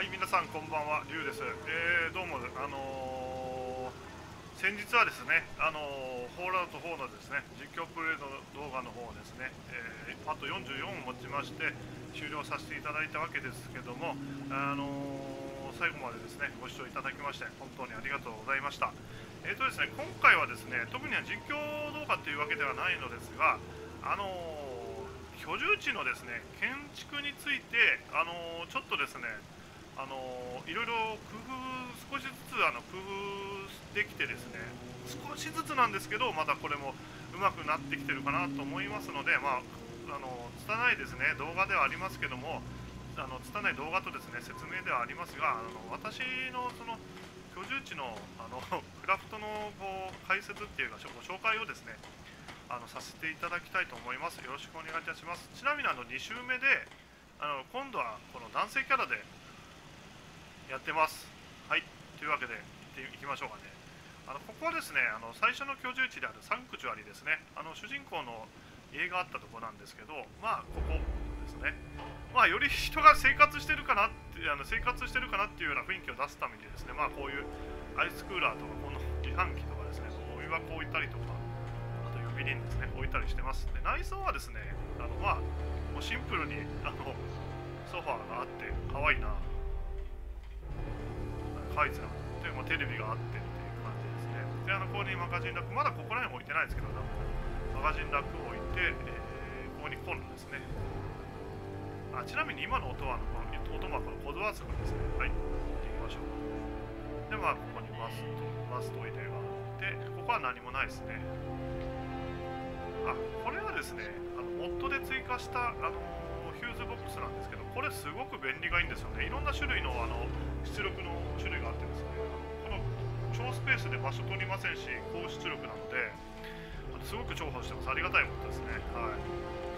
はい、皆さんこんばんは、リュウです。えー、どうも、あのー、先日はですね、あのー、ホールアウト4のですね、実況プレイの動画の方をですね、えー、あと44をもちまして終了させていただいたわけですけども、あの最後までですね、ご視聴いただきまして、本当にありがとうございました。えーとですね、今回はですね、特には実況動画というわけではないのですが、あの居住地のですね建築について、あのちょっとですねあのいろいろ工夫少しずつあの工夫できてですね少しずつなんですけどまたこれもうまくなってきてるかなと思いますのでまああの拙いですね動画ではありますけどもあの拙い動画とですね説明ではありますがあの私のその居住地のあの クラフトのこう解説っていうかご紹介をですねあのさせていただきたいと思います。よろしくお願いいたします。ちなみにあの2週目であの今度はこの男性キャラでやってます。はい。というわけで行っていきましょうかね。あのここはですねあの最初の居住地であるサンクチュアリですね。あの主人公の家があったとこなんですけどまあここですね。まあより人が生活してるかなってあの生活してるかなっていうような雰囲気を出すためにですねまあこういうアイスクーラーとかこの自販機とかですねゴミ箱置いたりとかあと呼び鈴ですね置いたりしてますで内装はですねあのまあもうシンプルにあのソファーがあって可愛いな書いてたで、まあ、テレビがあってっていう感じですね。であのここにマガジンラックまだここら辺置いてないですけどマガジンラックを置いて、えー、ここにコンロですね。あちなみに今の音はこの音はこのコドワーツがですね。はい。行っていきましょう。でまあここにマストマスト入れがあってここは何もないですね。あこれはですねあのモッドで追加したあのヒューズボックスなんですけどこれすごく便利がいいんですよね。いろんな種類のあの出力の種類があってですねこの超スペースで場所取りませんし高出力なのですごく重宝してます。ありがたいことですね。はい。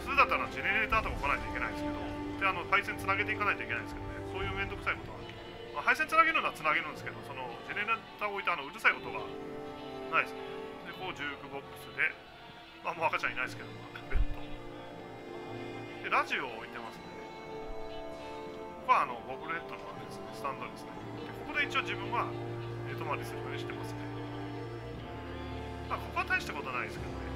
普通だったらジェネレーターとか来ないといけないんですけどであの配線つなげていかないといけないんですけどね。そういう面倒くさいことは、まあ、配線つなげるのはつなげるんですけどそのジェネレーターを置いてあのうるさい音がないです。ねでこうジュークボックスでまあもう赤ちゃんいないですけどベッド。でラジオを置いてますね。ここはあのボブルヘッドのスタンドですね。でここで一応自分はえ泊まりするようにしてますね。まあここは大したことないですけどね。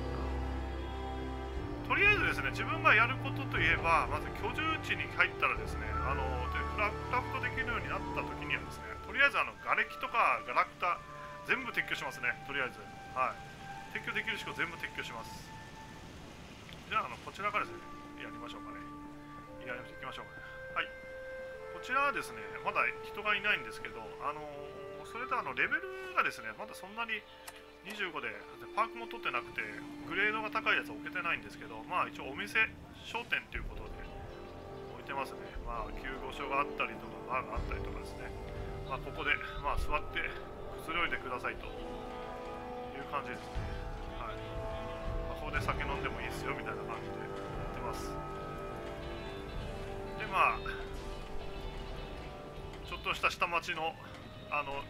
とりあえずですね自分がやることといえばまず居住地に入ったらですねあのでクラフトできるようになった時にはですねとりあえずあの瓦礫とかガラクタ全部撤去しますね。とりあえず。はい。撤去できるしか全部撤去します。じゃああのこちらからですねやりましょうかね。やりましょうかね。こちらはですねまだ人がいないんですけどあのそれとあのレベルがですねまだそんなに25でパークも取ってなくてグレードが高いやつは置けてないんですけどまあ一応お店商店ということで置いてますね。まあ救護所があったりとかバーがあったりとかですね。まあここでまあ座ってくつろいでくださいという感じですね。はい、まあ、ここで酒飲んでもいいですよみたいな感じでやってます。でまあとした下町のあの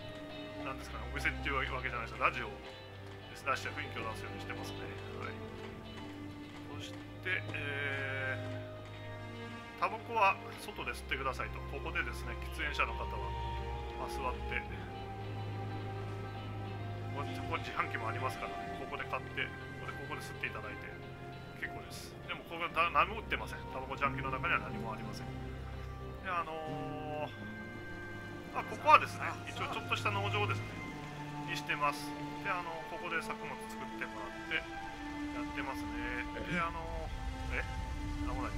なんですかねお店っていうわけじゃないですラジオを出して雰囲気を出すようにしてますね。はい、そして、えー、タバコは外で吸ってくださいと、ここでですね、喫煙者の方は、まあ、座って、こここ自販機もありますからね、ここで買って、ここでここで吸っていただいて結構です。でも、ここは何も売ってません。タバコ自販機の中には何もありません。で、あのー、あここはですね、一応ちょっとした農場ですね、にしてます。であのここで作物作ってもらってやってますね。であのえ？なんもない。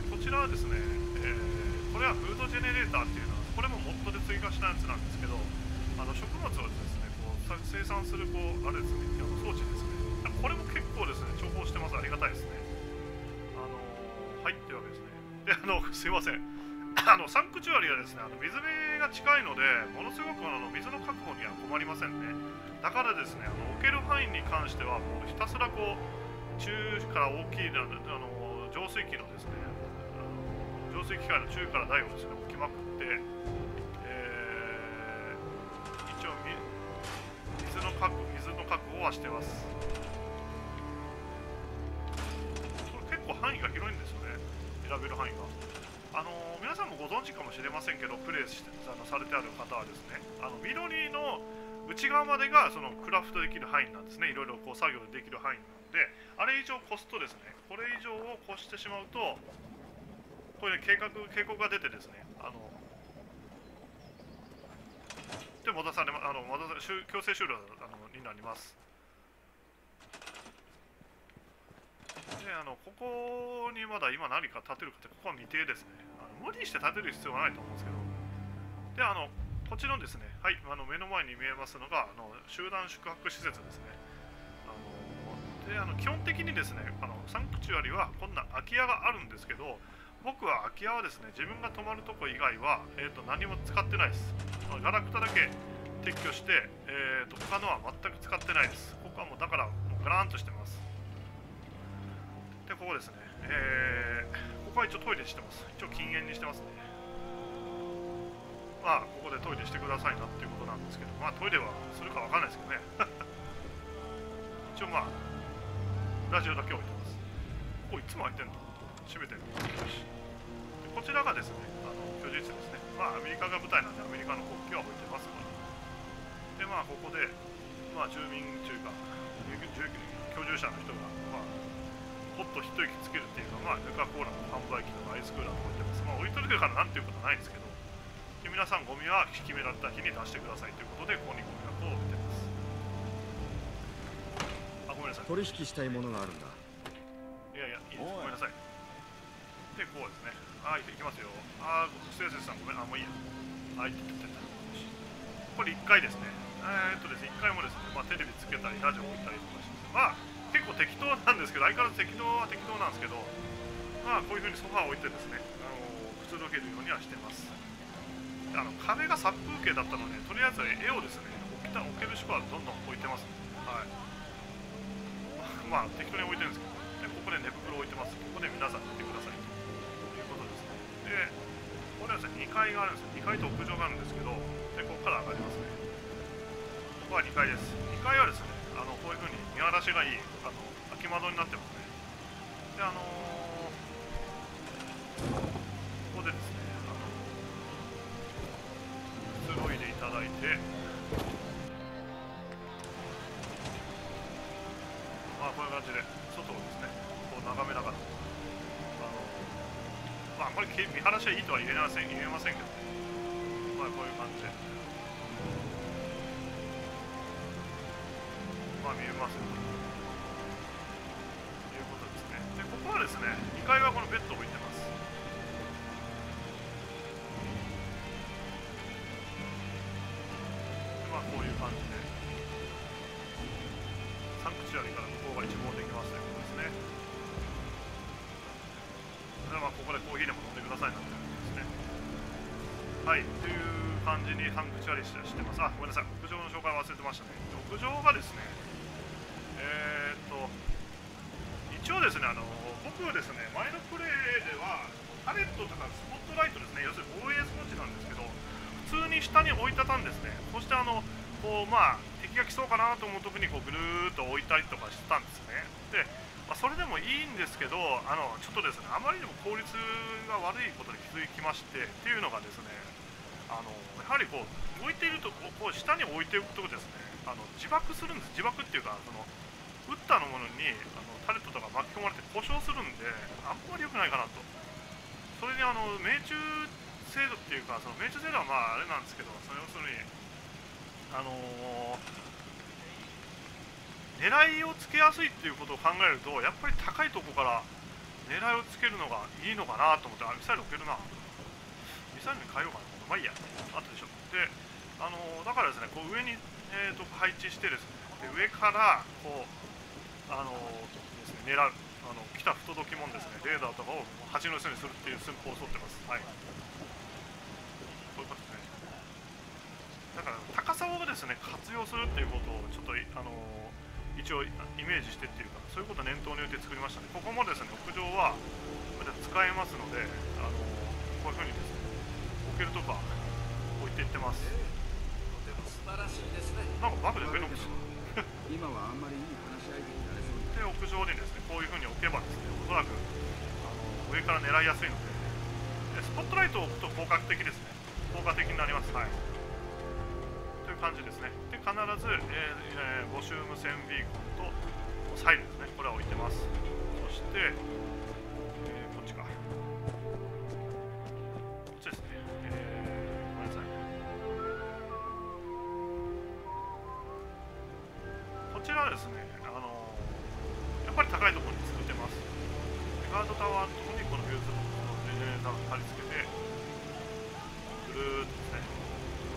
でこちらはですね、えー、これはフードジェネレーターっていうのはこれもモッドで追加したやつなんですけどあの食物をですねこう生産するこうあれですねあの装置ですね。これも結構ですね重宝してます。ありがたいですね。あのはいってわけですね。であのすいませんあのサンクチュアリはですねあの水辺が近いのでものすごくあの水の確保には困りませんね。だからですねあの置ける範囲に関してはもうひたすらこう中から大きいあの浄水器のですね浄水機械の中から台をですね置きまくって、えー、一応水の確水の確保はしてます。これ結構範囲が広いんですよね選べる範囲が。あの皆さんもご存知かもしれませんけどプレイしてあのされてある方はですねあの緑の内側までがそのクラフトできる範囲なんですね。いろいろこう作業できる範囲なのであれ以上越すとですねこれ以上を越してしまうとこれで計画警告が出てですねあので戻されあの戻さ強制終了あのになります。であのここにまだ今何か建てるかってここは未定ですね。あの無理して建てる必要はないと思うんですけど。であのこっちのですねはいあの目の前に見えますのがあの集団宿泊施設ですね。あのであの基本的にですねあのサンクチュアリはこんな空き家があるんですけど僕は空き家はですね自分が泊まるとこ以外は、えーと、何も使ってないです。ガラクタだけ撤去して、えーと、他のは全く使ってないです。ここはもうだからもうガラーンとしてます。ここですね。えー、ここは一応トイレしてます。一応禁煙にしてますね。まあここでトイレしてくださいなっていうことなんですけどまあトイレはするかわかんないですけどね。一応まあラジオだけ置いてます。ここいつも開いてんの？閉めてるでこちらがですねあの居住地ですね。まあアメリカが舞台なんでアメリカの国旗は置いてますでまあここでまあ住民というか居住者の人がまあほっと一息つけるっていうか、まあ、ヌカコーラの販売機とかアイスクーラーと置いてます。まあ、置いとるからなんていうことはないんですけど、で皆さんゴミは決められた日に出してくださいということで、ここにゴミ箱を置いてます。あ、ごめんなさい。取引したいものがあるんだ。いやいや、いいです。ごめんなさい。で、こうですね。はい、いきますよ。あ、先生さん、ごめん。あ、もういいや。はい、って言ってた。これ1回ですね。えー、っとですね、1回もですね、まあ、テレビつけたり、ラジオ置いたりとかして、まあ、結構適当なんですけど相変わらず適当は適当なんですけどまあこういうふうにソファーを置いてですねあのくつろげるようにはしてます。あの壁が殺風景だったのでとりあえず絵をですね置きた置ける宿はどんどん置いてます。はい。まあ適当に置いてるんですけどでここで寝袋置いてます。ここで皆さん寝てください。ということですね。でこれはですね2階があるんですよ。2階と屋上があるんですけどでここから上がりますね。ここは2階です。2階はですねあのこういうふうに見晴らしがいいあの空き窓になってますね。であのー、ここでですねあのくつろいでいただいてまあこういう感じで外をですねこう眺めながらあのまああんまり見晴らしはいいとは言えません言えませんけどまあこういう感じで。まあ見えますよ。ということですね。でここはですね2階はこのベッドを置いてます。まあこういう感じで。サンクチュアリから向こうが一望できますということですね。でまあここでコーヒーでも飲んでくださいなんていうですね。はいという感じにサンクチュアリしてます。あごめんなさい。屋上の紹介忘れてましたね。屋上がですねえー、っと一応ですねあの僕はですね前のプレイではパレットとかスポットライトですね要するに防衛装置なんですけど普通に下に置いてたんですねそしてあのこうまあ敵が来そうかなと思う時にこうぐるーっと置いたりとかしてたんですね。で、まあ、それでもいいんですけどあのちょっとですねあまりにも効率が悪いことに気づきましてっていうのがですねあのやはりこう置いているとこう下に置いておくとですねあの自爆するんです。自爆っていうかその打ったのものにあのタレットとか巻き込まれて故障するんであんまり良くないかなと。それにあの命中精度っていうかその命中精度はまああれなんですけどその要するにあのー、狙いをつけやすいっていうことを考えるとやっぱり高いとこから狙いをつけるのがいいのかなと思ってあミサイル置けるな。ミサイルに変えようかなまあいいや。あとでしょ。であのー、だからですねこう上に、えーと配置してですね。で上からこうあのですね、狙う。あの来た不届き者ですね。レーダーとかを蜂の巣にするっていう寸法を取ってます。はい。こういうことですね。だから高さをですね活用するっていうことをちょっとあの一応イメージしてっていうかそういうことを念頭に置いて作りましたね。ここもですね屋上は使えますのであのこういうふうにですね置けるとか置いていってます。なんかバグで増えるのか 今はあんまりいい話し相手にで屋上にですねこういうふうに置けばですねおそらくあの上から狙いやすいのででストを置くと効果的ですね。効果的になります。はい。という感じですね。で必ず、えーえーボシューム線ビーコンとサイルですね。これは置いてます。そして、えーこっちか。こっちですね。えーごめんなさい。こちらはですねあのやっぱり高いところに作ってます。ガードタワーのところにこのフューズのジェネレーターを貼り付けてぐるーっとですね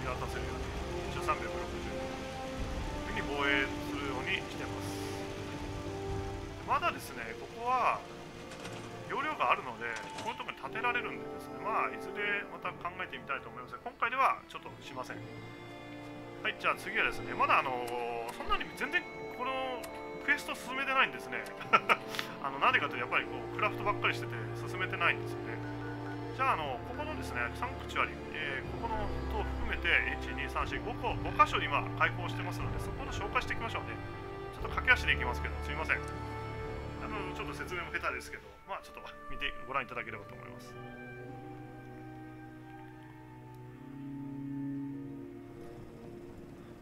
見渡せるように一応360に防衛するようにしてます。まだですねここは容量があるのでこういうところに建てられるんでですね。まあいずれまた考えてみたいと思います今回ではちょっとしません。はいじゃあ次はですねまだあのそんなに全然このクエスト進めてないんですね。あのなんでかというとやっぱりこうクラフトばっかりしてて進めてないんですよね。じゃああのここのですねサンクチュアリ、えーここのと含めて12345個5箇所今開放してますのでそこの紹介していきましょうね。ちょっと駆け足でいきますけどすいません。あのちょっと説明も下手ですけどまあちょっと見てご覧いただければと思います。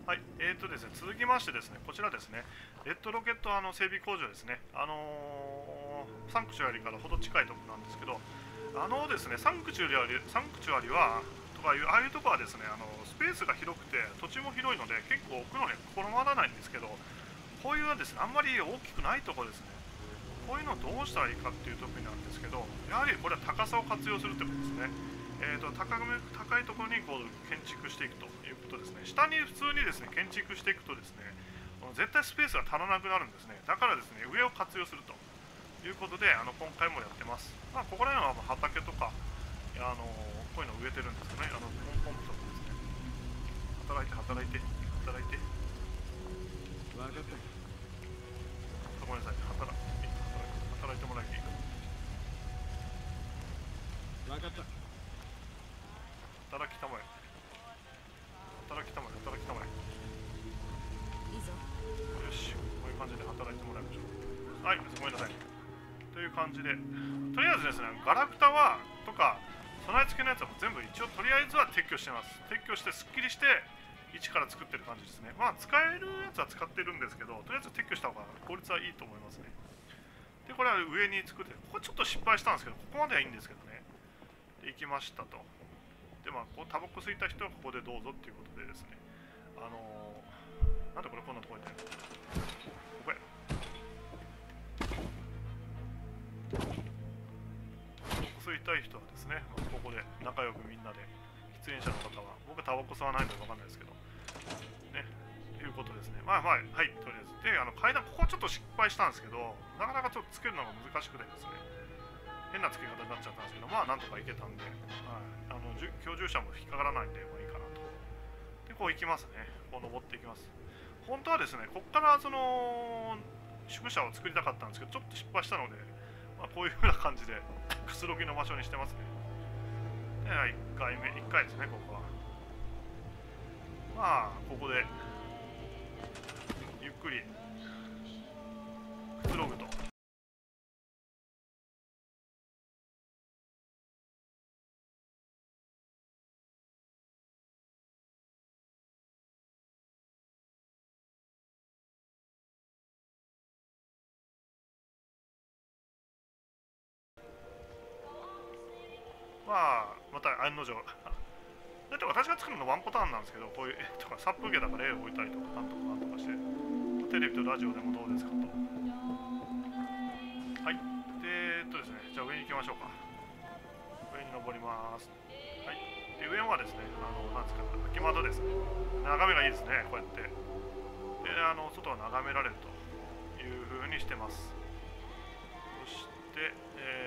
はい、えーとですね、続きましてですね、こちらですね、レッドロケットあの整備工場ですね、あのーサンクチュアリからほど近いところなんですけど、あのですね、サンクチュアリサンクチュアリは、か、ああいうとこはですね、あのスペースが広くて、土地も広いので、結構置くのに困らないんですけど、こういうですね、あんまり大きくないとこですね、こういうのどうしたらいいかっていう時なんですけど、やはりこれは高さを活用するってことですね。えー、と高め高いところにこう建築していくということですね。下に普通にですね建築していくとですね、絶対スペースが足らなくなるんですね。だからですね、上を活用するということで、あの今回もやってます。まあ、ここら辺はまあ畑とか、あのこういうの植えてるんですよね。あのポンポンプとかですね。働いて働いて働いて。分かったごめんなさい。働いて働いてもらいていいか。分かった働きたまえ。働きたまえ働きたまえ。いいぞよし、こういう感じで働いてもらいましょう。はい、ごめんなさい。という感じで、とりあえずですね、ガラクタはとか、備え付けのやつはもう全部一応とりあえずは撤去してます。撤去してすっきりして、一から作ってる感じですね。まあ、使えるやつは使ってるんですけど、とりあえず撤去した方が効率はいいと思いますね。で、これは上に作って、ここちょっと失敗したんですけど、ここまではいいんですけどね。で、行きましたと。で、まあ、こうタバコ吸いた人はここでどうぞっていうことでですね、あのー、なんでこれこんなとこにいるの？ここや。たい人はですね、まあここで仲良くみんなで、喫煙者の方は、僕はタバコ吸わないので分かんないですけど、ね、いうことですね。まあまあ、はい、とりあえず。で、あの階段、ここはちょっと失敗したんですけど、なかなかちょっとつけるのが難しくてですね、変なつけ方になっちゃったんですけど、まあなんとかいけたんで、はい、あの居住者も引っかからないんで、まあいいかなと。で、こう行きますね。こう登っていきます。本当はですね、ここからその宿舎を作りたかったんですけど、ちょっと失敗したので、まあ、こういう風な感じでくつろぎの場所にしてますね。で、1回目、1回ですね、ここは。まあ、ここでゆっくりくつろぐと。まあ、また案の定。だって私が作るのワンパターンなんですけど、こういう絵とか、殺風景だから絵を置いたりとか、なんとかなんとかして、テレビとラジオでもどうですかと。はい。で、えっとですね、じゃあ上に行きましょうか。上に登ります。はい。で、上はですね、あの、なんですか、秋窓ですね。眺めがいいですね、こうやって。で、あの、外は眺められるという風にしてます。そして、えー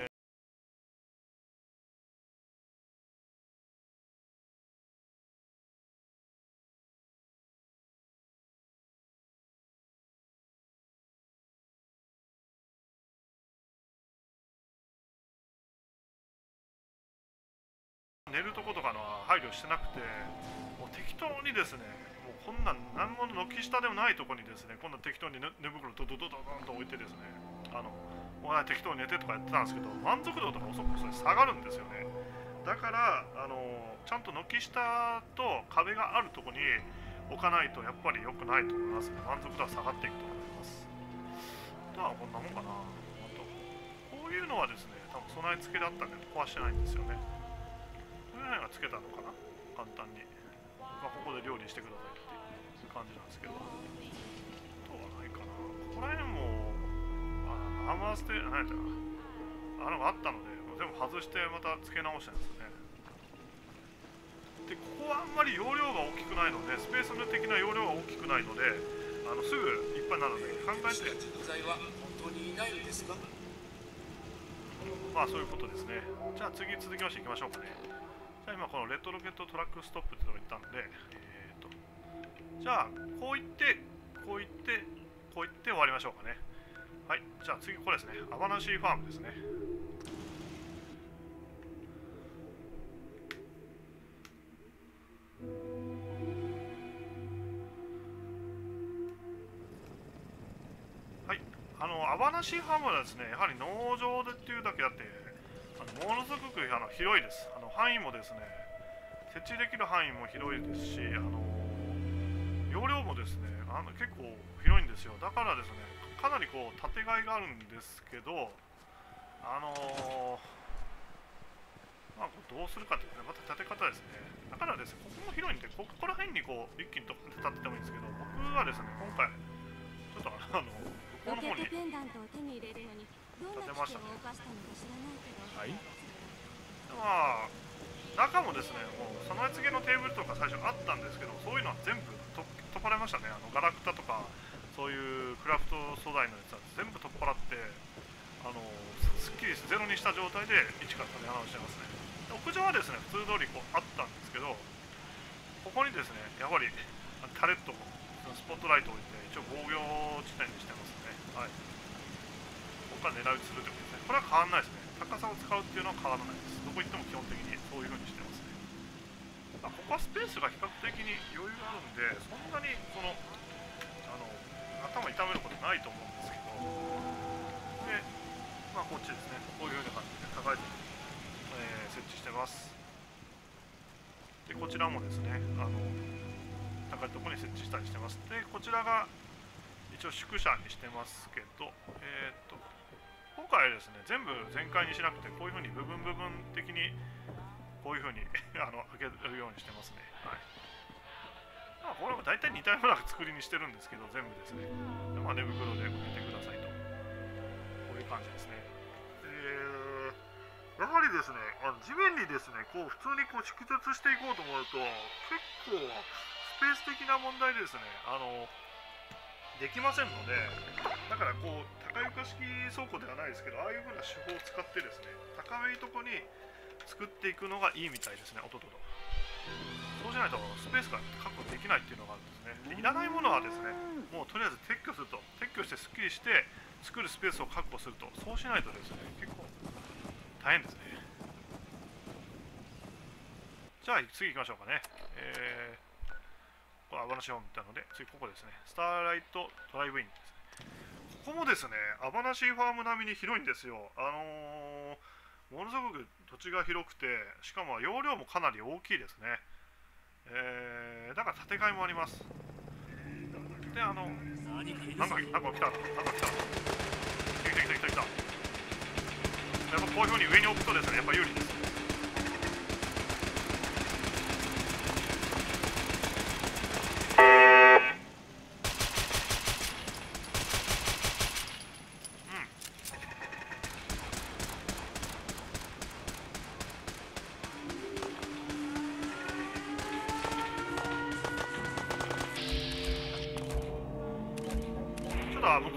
寝るとことかのは配慮してなくて、もう適当にですね、もうこんなん何も軒下でもないとこにですね、こんな適当に寝袋ドドドドドンと置いてですね、あの、もう適当に寝てとかやってたんですけど、満足度とかおそらくそれ下がるんですよね。だからあのちゃんと軒下と壁があるとこに置かないとやっぱり良くないと思いますね。満足度は下がっていくと思います。あとはこんなもんかな。あとこういうのはですね多分備え付けだったんで壊してないんですよね。こういうのがつけたのかな？簡単に、まあ、ここで料理してくださいっていう感じなんですけど。あとはないかな。ここら辺もあアーマーステ何やったかな。あのがあったので全部外してまた付け直したんですよね。でここはあんまり容量が大きくないのでスペース的な容量が大きくないのであのすぐいっぱいになるので考えて。人材は本当にいないんですか？まあそういうことですね。じゃあ次続きましていきましょうかねじゃあ今このレッドロケットトラックストップってのを言ったんでえー、とじゃあこう言ってこう言ってこう言って終わりましょうかね。はいじゃあ次これですね。アバナシーファームですね。はいあのアバナシーファームはですねやはり農場でっていうだけあってものすごくあの広いです。あの範囲もですね設置できる範囲も広いですしあの容量もですねあの結構広いんですよ。だからですねかなりこう建て替えがあるんですけどあのまあ、どうするかっていうねまた建て方ですね。だからですねここも広いんでここら辺にこう一気にと建ててもいいんですけど僕はですね今回ちょっとあの向こうの方にロケットペンダントを手に入れるのにどんな危険を犯したのか知らないけど。はいまあ中もですねもう備え付けのテーブルとか最初あったんですけどそういうのは全部と取っ払いましたね。あのガラクタとかそういうクラフト素材のやつは全部取っ払ってあのすっきりゼロにした状態で一から建て直してますね。屋上はですね普通通りこうあったんですけどここにですねやはりタレットスポットライトを置いて一応防御地点にしてますね。はい。ここから狙い撃ちするということですね。これは変わらないですね。高さを使うっていうのは変わらないです。どこ行っても基本的にそういう風にしてますね、あ、ここはスペースが比較的に余裕があるんでそんなにこのあの頭痛めることないと思うんですけど。でまあこっちですね。こういう風な感じで高いところに、えー設置してます。でこちらもですねあの高いところに設置したりしてます。でこちらが一応宿舎にしてますけどえーっと今回ですね全部全開にしなくてこういうふうに部分部分的にこういうふうに あの開けるようにしてますね。はい。まあこれも大体似たような作りにしてるんですけど全部ですね、まあ、寝袋で埋めてくださいと。こういう感じですね。でやはりですねあの地面にですねこう普通にこう蓄積していこうと思うと結構スペース的な問題でですねあのできませんのでだからこう高床式倉庫ではないですけどああいう風な手法を使ってですね高めいとこに作っていくのがいいみたいですね音ととそうしないとスペースが確保できないっていうのがあるんですね。でいらないものはですねもうとりあえず撤去すると。撤去してすっきりして作るスペースを確保すると。そうしないとですね結構大変ですね。じゃあ次行きましょうかね。えーアバナシホームってので次ここですね。スターライトドライブインですね。ここもですねアバナシーファーム並みに広いんですよ。あのーものすごく土地が広くてしかも容量もかなり大きいですね。えー、だから建て替えもあります。であのなんかなんか来た。なんか来た。来た来た来た来た。やっぱこういうふうに上に置くとですねやっぱ有利です。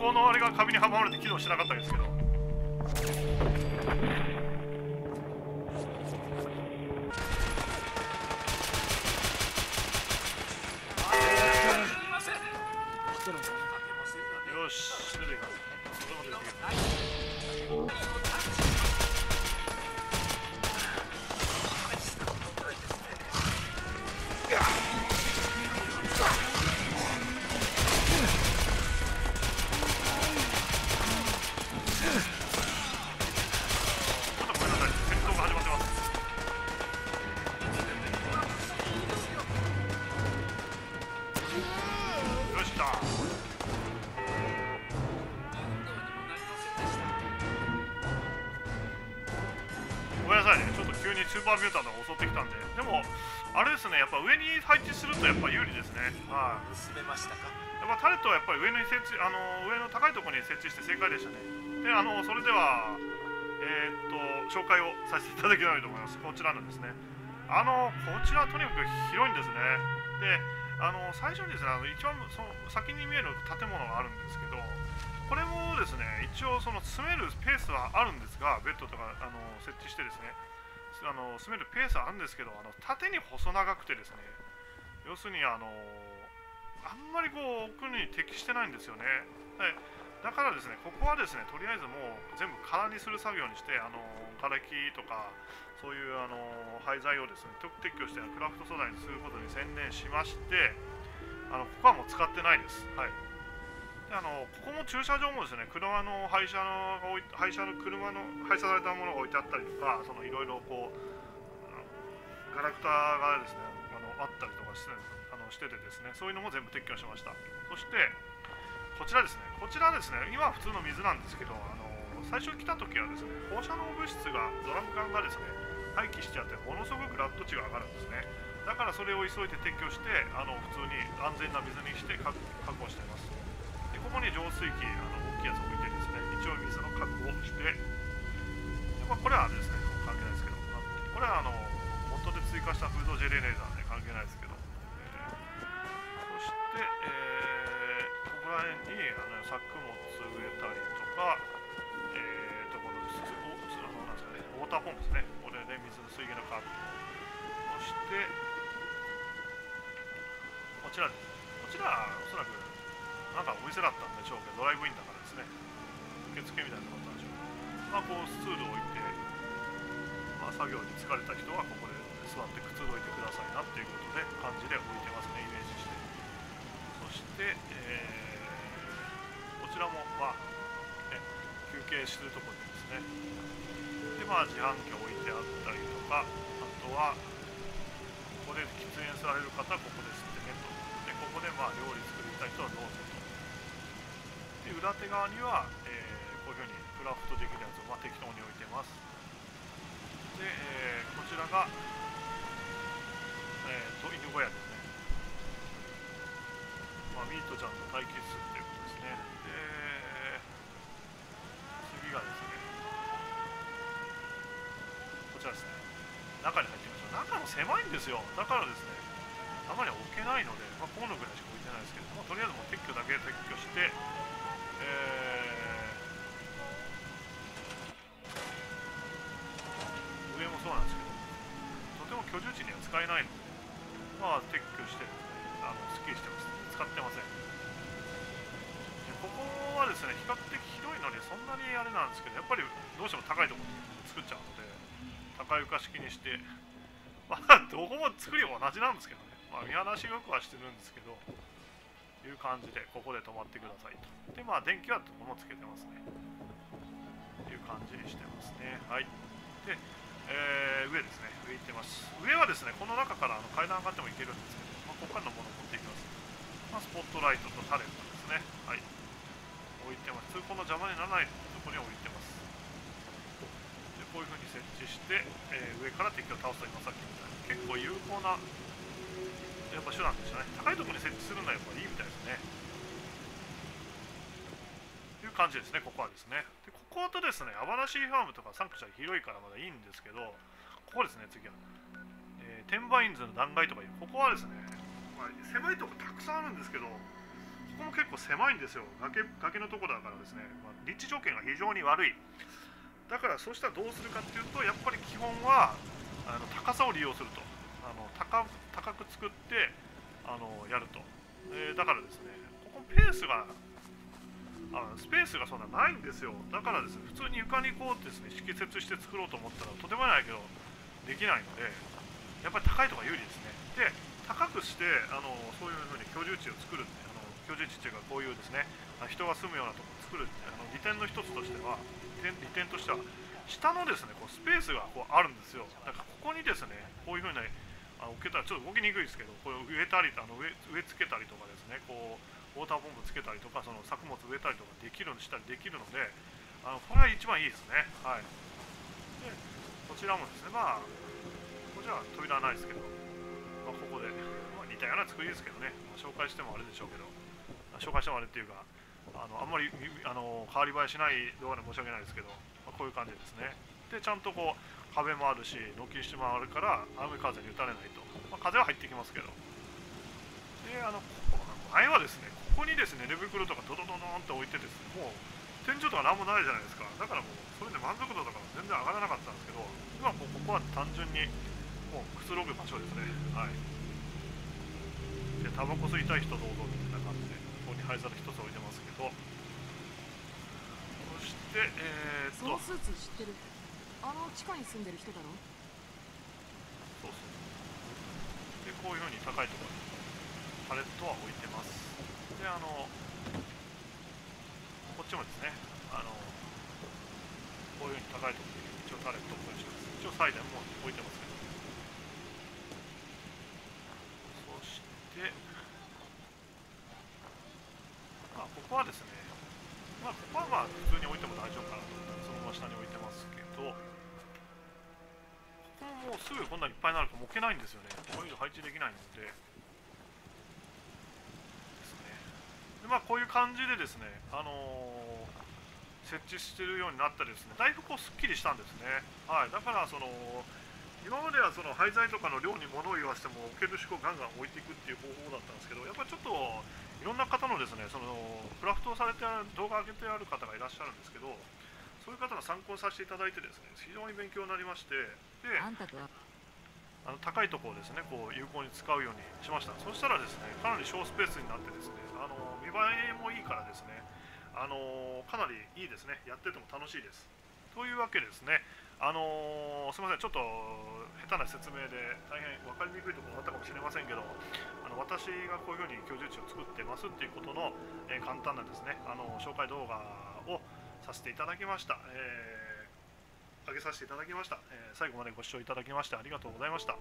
こうのあれが壁に阻まれて起動してなかったですけど。るとやっぱ有利ですね。はい。盗めましたか？やっぱタレットはやっぱり上に設置あの上の高いところに設置して正解でしたね。であのそれではえーっと紹介をさせていただきたいと思います。こちらなんですね。あのこちらとにかく広いんですね。であの最初にですねあの一番その先に見える建物があるんですけどこれもですね一応その住めるスペースはあるんですがベッドとかあの設置してですねあの住めるペースはあるんですけどあの縦に細長くてですね要するにあのあんまりこう奥に適してないんですよね。でだからですねここはですねとりあえずもう全部空にする作業にしてあの瓦礫とかそういうあの廃材をですね撤去してクラフト素材にすることに専念しましてあのここはもう使ってないです。はい。であのここも駐車場もですね車の廃車の廃車の車の廃車されたものが置いてあったりとかそのいろいろこうガラクタがですねあのあったりとかしあのしててですねそういうのも全部撤去しました。そしてこちらですね。こちらですね今は普通の水なんですけどあの最初来た時はですね放射能物質がドラム缶がですね廃棄しちゃってものすごくラット値が上がるんですね。だからそれを急いで撤去してあの普通に安全な水にして確保しています。でここに浄水器あの大きいやつを置いてですね一応水の確保をして。で、まあ、これはですね関係ないですけど、これはあの元で追加したフードジェネレーターで関係ないですけど、えーそして、えーここら辺にあの作物植えたりとか、えー、ところですおあのなんですかねウォーターポンプですね。これで水の水源の確保そしてこちらこちらおそらくなんかお店だったんでしょうけどドライブインだからですね。受付みたいなことなんでしょうまあこうスツールを置いて、まあ、作業に疲れた人はここで座ってくつろいでくださいなっていうことで感じで置いてますねイメージして。そして、えーちらもまあ、ね、休憩するところでですね。でまあ自販機置いてあったりとかあとはここで喫煙される方はここで吸ってねと。でここでまあ料理作りたい人はどうぞと。で裏手側には、えーこういうふうにクラフトできるやつをまあ適当に置いてます。で、えーこちらが、えー、と犬小屋ですね、まあ、ミートちゃんの待機室っていうことですねで次が。ですねこちらですね中に入ってみましょう中も狭いんですよだからですねあまり置けないので、まあ、こうのぐらいしか置いてないですけど、まあ、とりあえずもう撤去だけ撤去してえー上もそうなんですけどとても居住地には使えないのでまあ撤去してあのすっきりしてます使ってませんここはですね比較的広いのでそんなにあれなんですけどやっぱりどうしても高いところに作っちゃうので高床式にしてまあ どこも作りは同じなんですけどね。まあ見晴らしよくはしてるんですけどいう感じでここで止まってくださいと。でまあ電気はここもつけてますね。いう感じにしてますね。はい。で、えー上ですね。上行ってます。上はですねこの中からあの階段上がっても行けるんですけど、まあ、ここからのものを持っていきます、まあ、スポットライトとタレットですね。はい。置いてます。通行の邪魔にならないところに置いてます。でこういう風に設置して、えー上から敵を倒すと今さっきみたいに結構有効なやっぱ手段でしたね。高いところに設置するのはやっぱいいみたいですね。という感じですねここはですね。でこことですねアバラシーファームとかサンクチャー広いからまだいいんですけどここですね次は、えーテンパインズの断崖とかいうここはですね、まあ、狭いとこたくさんあるんですけどここ結構狭いんですよ。崖崖のとこだからですね、まあ、立地条件が非常に悪い。だからそうしたらどうするかっていうとやっぱり基本はあの高さを利用すると。あの高高く作ってあのやると、えーだからですねここペースがあスペースがそんなないんですよ。だからですね普通に床にこうですね敷設して作ろうと思ったらとてもないけどできないのでやっぱり高いとこが有利ですね。で高くしてあのそういうふうに居住地を作るってあの居住地っていうかこういうですね人が住むようなところを作るあの利点の一つとしては利点利点としては下のですねこうスペースがこうあるんですよ。だからここにですねこういうふうにあ置けたらちょっと動きにくいですけどこれ植えたりあの植え植え付けたりとかですねこうウォーターポンプつけたりとかその作物植えたりとかできるようにしたりできるのであのこれは一番いいですね。はい。でこちらもですねまあ扉はないですけど、まあ、ここで、まあ、似たような作りですけどね、まあ、紹介してもあれでしょうけど。紹介してもあれっていうかあのあんまりあの変わり映えしない動画で申し訳ないですけど、まあ、こういう感じですね。でちゃんとこう壁もあるし軒下もあるから雨風に打たれないと、まあ、風は入ってきますけど。であのここ前はですねここにですね寝袋とかドドドドンって置いてですねもう天井とか何もないじゃないですか。だからもうそれで満足度とか全然上がらなかったんですけど今もうここは単純にもうくつろぐ場所ですね。はい。でタバコ吸いたい人どうぞみに灰皿一つ置いてますけど。そしてえー、っと。そのスーツ知ってる。あの地下に住んでる人だろ？そうそうでこういうふうに高いところにパレットは置いてます。であのこっちもですねあのこういうふうに高いところに一応パレットを置いてます。一応サイドも置いてますけどそしてまあここはですねまあここはまあ普通に置いても大丈夫かなと思ってそのまま下に置いてますけどここもうすぐこんなにいっぱいになるとも置けないんですよね。こういうの配置できないので。ですね。でまあこういう感じでですねあのー設置してるようになったりですねだいぶこうすっきりしたんですね。はい。だからその今まではその廃材とかの量に物を言わせても置ける仕をガンガン置いていくっていう方法だったんですけどやっぱりちょっといろんな方のですねそのクラフトをされて動画上げてある方がいらっしゃるんですけどそういう方の参考にさせていただいてですね非常に勉強になりましてであの高いところをですねこう有効に使うようにしました。そしたらですねかなり小スペースになってですねあの見栄えもいいからですねあのかなりいいですね。やってても楽しいです。というわけですねあのすみません。ちょっと下手な説明で大変分かりにくいところがあったかもしれませんけどあの私がこういうふうに居住地を作ってますっていうことの、えー簡単なですね。あの紹介動画をさせていただきました、えー上げさせていただきました、え最後までご視聴いただきましてありがとうございました、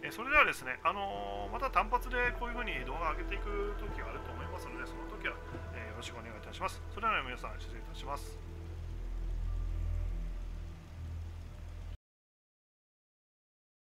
えそれではですね、あのまた単発でこういうふうに動画を上げていく時があると思いますのでその時は、えよろしくお願いいたします。それでは皆さん失礼いたします。